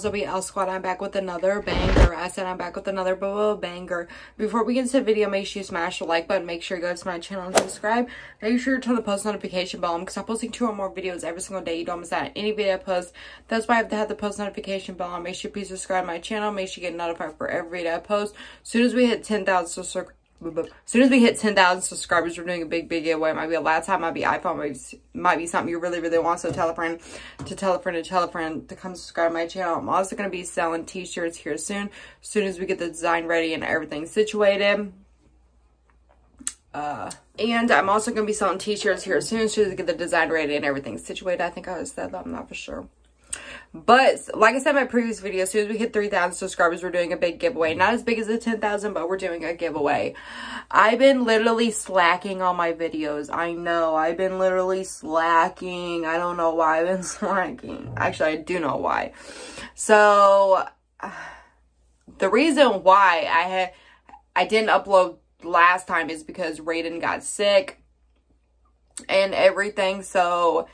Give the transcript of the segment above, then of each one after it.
also be L Squad. I'm back with another banger. I said I'm back with another banger. Before we get into the video, make sure you smash the like button. Make sure you go to my channel and subscribe. Make sure you turn the post notification bell on because I'm posting two or more videos every single day. You don't miss out any video I post. That's why I have to have the post notification bell on. Make sure you please subscribe to my channel. Make sure you get notified for every video I post. As soon as we hit 10,000 subscribers, as soon as we hit 10,000 subscribers, we're doing a big, big giveaway. It might be a laptop, might be iPhone, might be, might be something you really, really want. So tell a friend to tell a friend to tell a friend to come subscribe to my channel. I'm also going to be selling t-shirts here soon. As soon as we get the design ready and everything situated. Uh, and I'm also going to be selling t-shirts here soon. As soon as we get the design ready and everything situated. I think I said that. I'm not for sure. But like I said in my previous video, as soon as we hit 3,000 subscribers, we're doing a big giveaway. Not as big as the 10,000, but we're doing a giveaway. I've been literally slacking on my videos. I know. I've been literally slacking. I don't know why I've been slacking. Actually, I do know why. So, the reason why I had I didn't upload last time is because Raiden got sick and everything. So,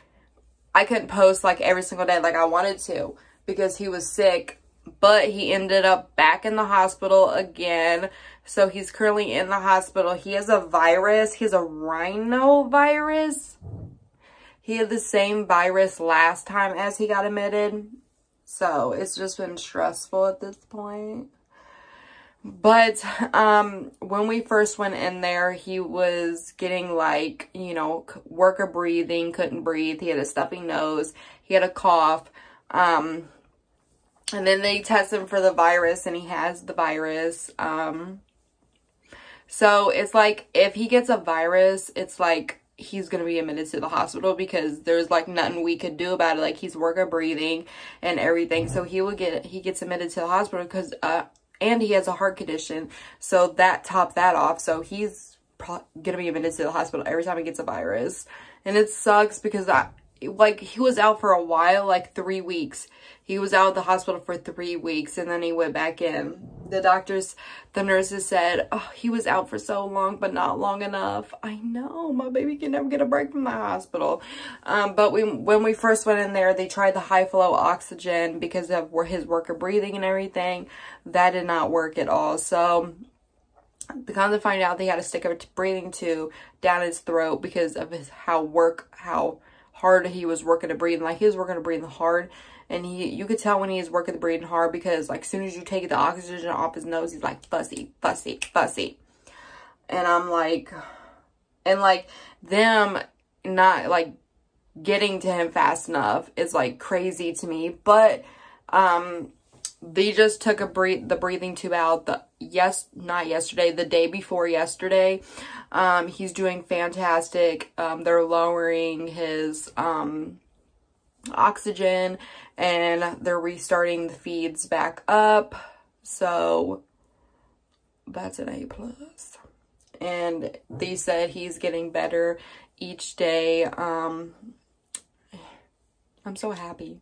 I couldn't post like every single day like I wanted to because he was sick. But he ended up back in the hospital again. So he's currently in the hospital. He has a virus. He has a rhinovirus. He had the same virus last time as he got admitted. So it's just been stressful at this point. But um, when we first went in there, he was getting like, you know, work of breathing, couldn't breathe. He had a stuffy nose. He had a cough. Um, and then they test him for the virus and he has the virus. Um, so it's like if he gets a virus, it's like he's going to be admitted to the hospital because there's like nothing we could do about it. Like he's work of breathing and everything. So he will get, he gets admitted to the hospital because, uh, and he has a heart condition. So that topped that off. So he's going to be admitted to the hospital every time he gets a virus. And it sucks because I, like he was out for a while, like three weeks. He was out of the hospital for three weeks and then he went back in. The doctors, the nurses said, oh, he was out for so long, but not long enough. I know, my baby can never get a break from the hospital. Um, but we, when we first went in there, they tried the high flow oxygen because of his work of breathing and everything. That did not work at all. So come to find out they had to stick a breathing tube down his throat because of his how work, how hard he was working to breathe. Like he was working to breathe hard. And he, you could tell when he is working to breathing hard because like as soon as you take the oxygen off his nose, he's like fussy, fussy, fussy. And I'm like, and like them not like getting to him fast enough is like crazy to me. But, um, they just took a breathe the breathing tube out the yes not yesterday the day before yesterday. Um he's doing fantastic. Um they're lowering his um oxygen and they're restarting the feeds back up. So that's an a plus. And they said he's getting better each day. Um i'm so happy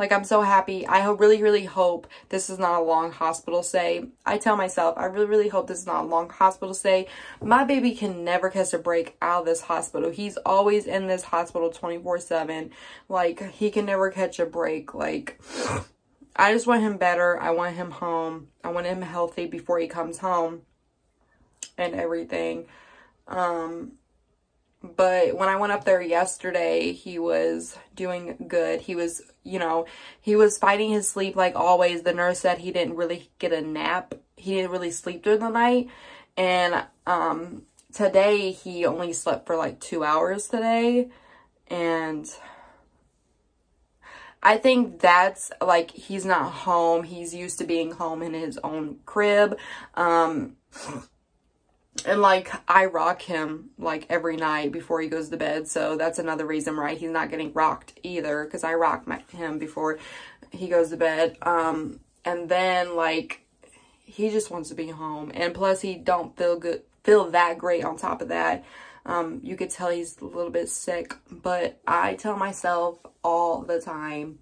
like, I'm so happy. I really, really hope this is not a long hospital stay. I tell myself, I really, really hope this is not a long hospital stay. My baby can never catch a break out of this hospital. He's always in this hospital 24-7. Like, he can never catch a break. Like, I just want him better. I want him home. I want him healthy before he comes home and everything. Um, but when I went up there yesterday, he was doing good. He was, you know, he was fighting his sleep like always. The nurse said he didn't really get a nap. He didn't really sleep during the night. And um, today he only slept for like two hours today. And I think that's like he's not home. He's used to being home in his own crib. Um, and like I rock him like every night before he goes to bed. So that's another reason, right? He's not getting rocked either because I rock my, him before he goes to bed. Um, and then like he just wants to be home. And plus he don't feel good, feel that great on top of that. Um, you could tell he's a little bit sick, but I tell myself all the time,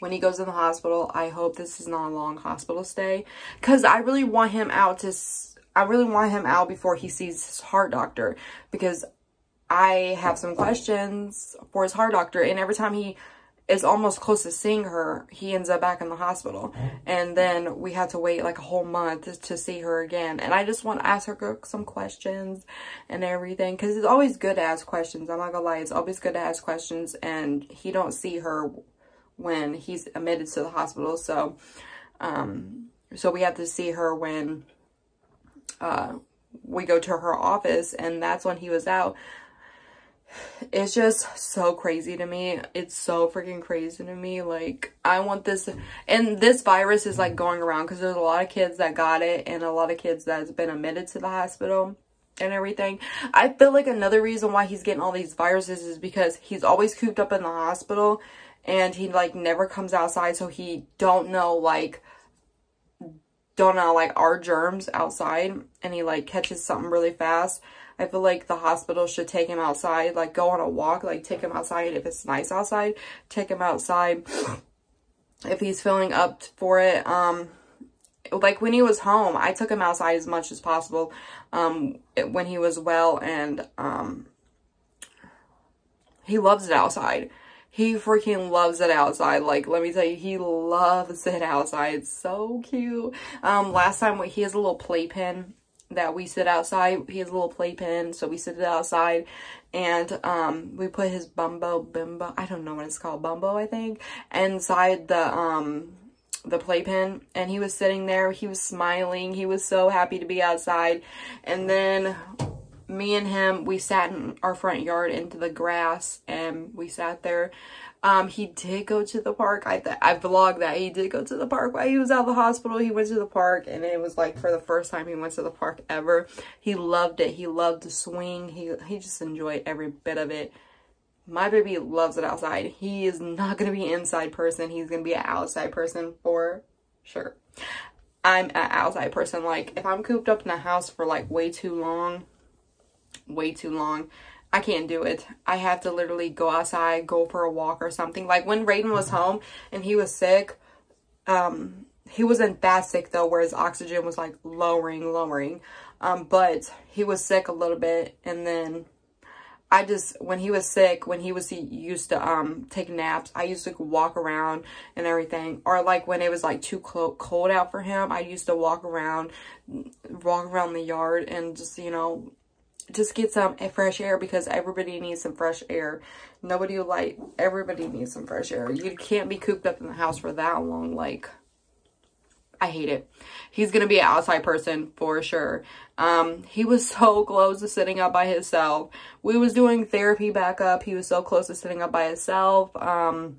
when he goes in the hospital, I hope this is not a long hospital stay because I really want him out to I really want him out before he sees his heart doctor because I have some questions for his heart doctor. And every time he is almost close to seeing her, he ends up back in the hospital. And then we had to wait like a whole month to see her again. And I just want to ask her some questions and everything. Because it's always good to ask questions. I'm not going to lie. It's always good to ask questions. And he don't see her when he's admitted to the hospital. So, um, so we have to see her when uh, we go to her office. And that's when he was out it's just so crazy to me. It's so freaking crazy to me. Like, I want this, and this virus is like going around because there's a lot of kids that got it and a lot of kids that's been admitted to the hospital and everything. I feel like another reason why he's getting all these viruses is because he's always cooped up in the hospital and he like never comes outside so he don't know like don't know like our germs outside and he like catches something really fast I feel like the hospital should take him outside, like go on a walk, like take him outside if it's nice outside, take him outside if he's feeling up for it. Um, like when he was home, I took him outside as much as possible um, when he was well and um, he loves it outside. He freaking loves it outside. Like, let me tell you, he loves it outside. It's so cute. Um, last time he has a little playpen that we sit outside. He has a little playpen, so we sit it outside. And um, we put his Bumbo, Bimbo, I don't know what it's called, Bumbo, I think, inside the um the playpen. And he was sitting there. He was smiling. He was so happy to be outside. And then me and him, we sat in our front yard into the grass and we sat there um, he did go to the park. I I vlogged that he did go to the park while he was out of the hospital. He went to the park and it was like for the first time he went to the park ever. He loved it. He loved to swing. He he just enjoyed every bit of it. My baby loves it outside. He is not gonna be an inside person. He's gonna be an outside person for sure. I'm an outside person. Like if I'm cooped up in a house for like way too long, way too long, I can't do it. I have to literally go outside, go for a walk or something. Like when Raiden was home and he was sick, um, he wasn't that sick though, where his oxygen was like lowering, lowering. Um, but he was sick a little bit and then I just, when he was sick, when he was he used to um take naps, I used to walk around and everything. Or like when it was like too cold out for him, I used to walk around, walk around the yard and just, you know, just get some fresh air because everybody needs some fresh air. Nobody will like, everybody needs some fresh air. You can't be cooped up in the house for that long. Like, I hate it. He's going to be an outside person for sure. Um, he was so close to sitting up by himself. We was doing therapy back up. He was so close to sitting up by himself. Um,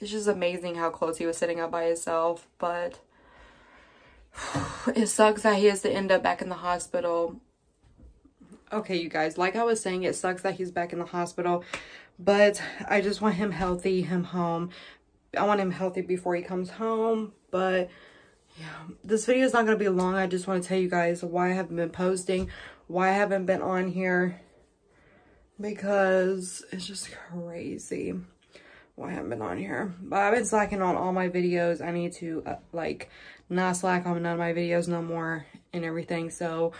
it's just amazing how close he was sitting up by himself. But it sucks that he has to end up back in the hospital okay, you guys, like I was saying, it sucks that he's back in the hospital, but I just want him healthy, him home. I want him healthy before he comes home, but yeah, this video is not going to be long. I just want to tell you guys why I haven't been posting, why I haven't been on here, because it's just crazy why I haven't been on here. But I've been slacking on all my videos. I need to, uh, like, not slack on none of my videos no more and everything, so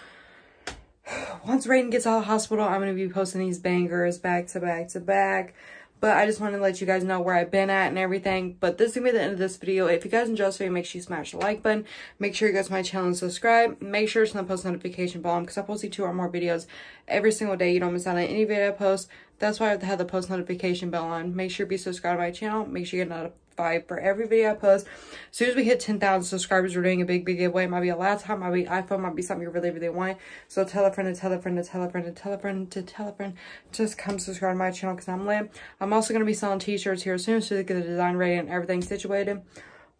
once Raiden gets out of hospital, I'm going to be posting these bangers back to back to back. But I just want to let you guys know where I've been at and everything. But this is going to be the end of this video. If you guys enjoyed this video, make sure you smash the like button. Make sure you go to my channel and subscribe. Make sure to turn the post notification bell on because I post two or more videos every single day. You don't miss out on any video I post. That's why I have to have the post notification bell on. Make sure you be subscribed to my channel. Make sure you get notified five for every video I post. As soon as we hit 10,000 subscribers, we're doing a big, big giveaway. It might be a laptop, might be iPhone, might be something you really, really want. So tell a friend to tell a friend to tell a friend to tell a friend to tell a friend. Just come subscribe to my channel because I'm lit. I'm also going to be selling t-shirts here soon so to get the design ready and everything situated.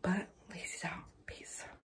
But